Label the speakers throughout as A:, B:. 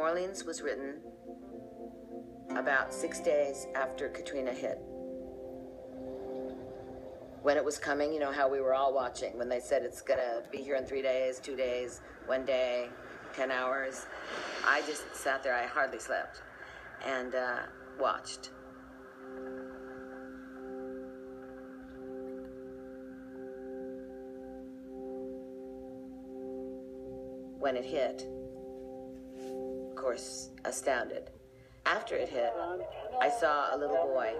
A: Orleans was written about six days after Katrina hit. When it was coming, you know how we were all watching when they said it's gonna be here in three days, two days, one day, 10 hours. I just sat there, I hardly slept, and uh, watched. When it hit, course, astounded. After it hit, I saw a little boy.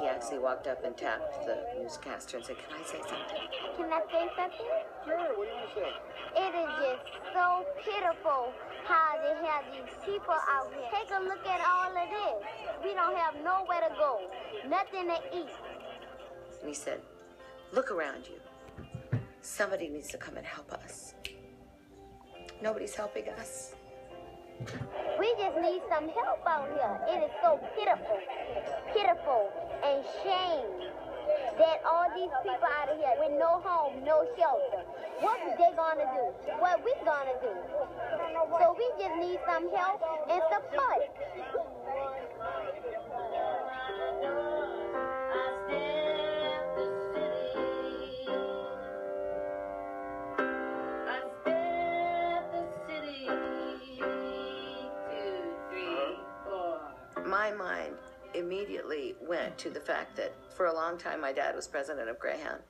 A: He actually walked up and tapped the newscaster and said, Can I say something?
B: Can I say something?
C: Sure, what do you want to say?
B: It is just so pitiful how they have these people out here. Take a look at all of this. We don't have nowhere to go, nothing to eat.
A: And he said, Look around you. Somebody needs to come and help us. Nobody's helping us.
B: We just need some help out here. It is so pitiful, pitiful, and shame that all these people out of here with no home, no shelter. What they gonna do? What we gonna do? So we just need some help and support.
A: My mind immediately went to the fact that for a long time my dad was president of Greyhound.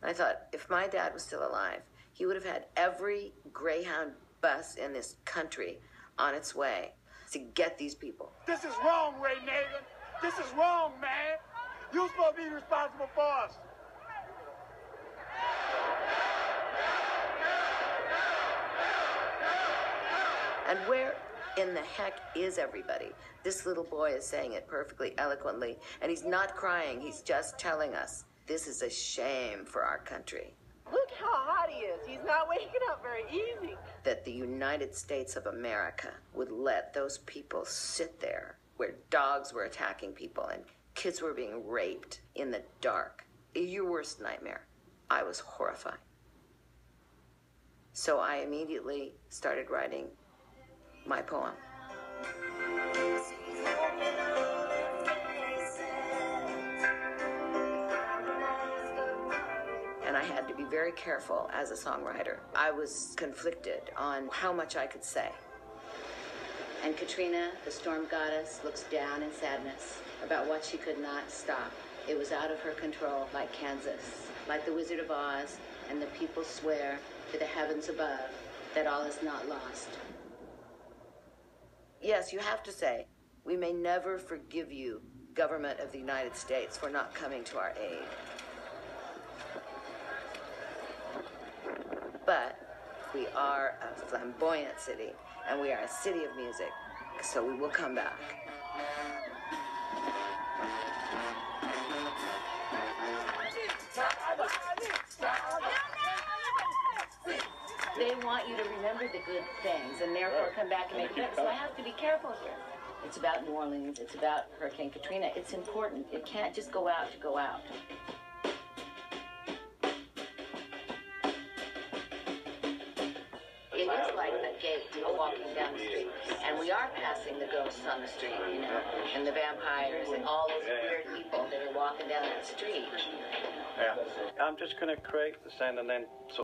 A: And I thought, if my dad was still alive, he would have had every Greyhound bus in this country on its way to get these people.
C: This is wrong, Ray Nagin. This is wrong, man. You're supposed to be responsible for us.
A: And where in the heck is everybody? This little boy is saying it perfectly eloquently, and he's not crying, he's just telling us this is a shame for our country.
D: Look how hot he is. He's not waking up very easy.
A: That the United States of America would let those people sit there where dogs were attacking people and kids were being raped in the dark. Your worst nightmare. I was horrified. So I immediately started writing my poem. And I had to be very careful as a songwriter. I was conflicted on how much I could say. And Katrina, the storm goddess, looks down in sadness about what she could not stop. It was out of her control, like Kansas, like the Wizard of Oz, and the people swear to the heavens above that all is not lost. Yes, you have to say, we may never forgive you, government of the United States, for not coming to our aid. But we are a flamboyant city, and we are a city of music, so we will come back. They want you to remember the good things and therefore come back and make it better. So I have to be careful here. It's about New Orleans. It's about Hurricane Katrina. It's important. It can't just go out to go out. It is like a gate a walking down the street. And we are passing the ghosts on the street, you know, and the vampires and all those weird people that are walking down that street.
E: Yeah. I'm just going to create the sand and then sort